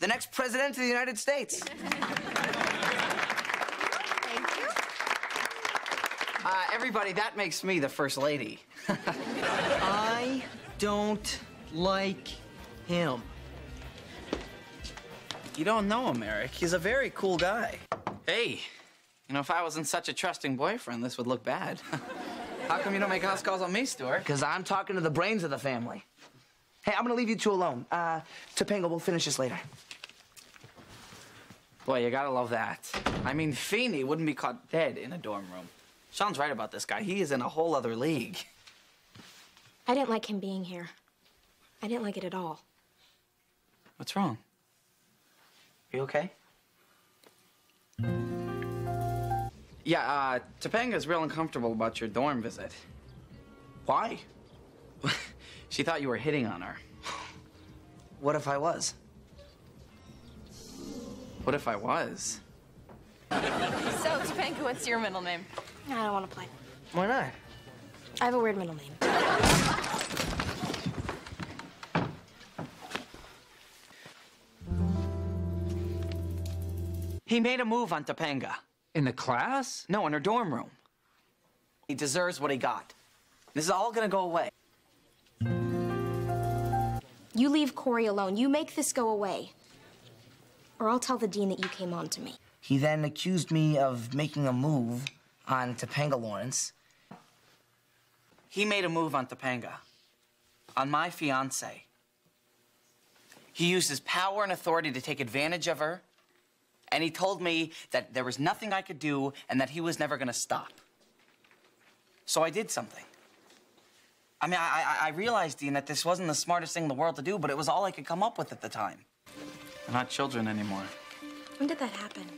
the next president of the United States. Thank you. Uh, everybody, that makes me the first lady. I don't like him. You don't know him, Eric. He's a very cool guy. Hey, you know, if I wasn't such a trusting boyfriend, this would look bad. How come you don't make house calls on me, Stuart? Because I'm talking to the brains of the family. Hey, I'm gonna leave you two alone. Uh, Topanga, we'll finish this later. Boy, you gotta love that. I mean, Feeny wouldn't be caught dead in a dorm room. Shawn's right about this guy. He is in a whole other league. I didn't like him being here. I didn't like it at all. What's wrong? You okay? Yeah, uh, Topanga's real uncomfortable about your dorm visit. Why? she thought you were hitting on her. What if I was? What if I was? So, Topanga, what's your middle name? I don't want to play. Why not? I have a weird middle name. He made a move on Topanga. In the class? No, in her dorm room. He deserves what he got. This is all gonna go away. You leave Cory alone. You make this go away. Or I'll tell the dean that you came on to me. He then accused me of making a move on Topanga Lawrence. He made a move on Topanga, on my fiance. He used his power and authority to take advantage of her, and he told me that there was nothing I could do and that he was never gonna stop. So I did something. I mean, I, I, I realized, Dean, that this wasn't the smartest thing in the world to do, but it was all I could come up with at the time. We're not children anymore. When did that happen?